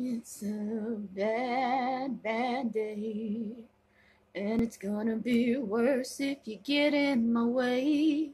It's a bad, bad day. And it's gonna be worse if you get in my way.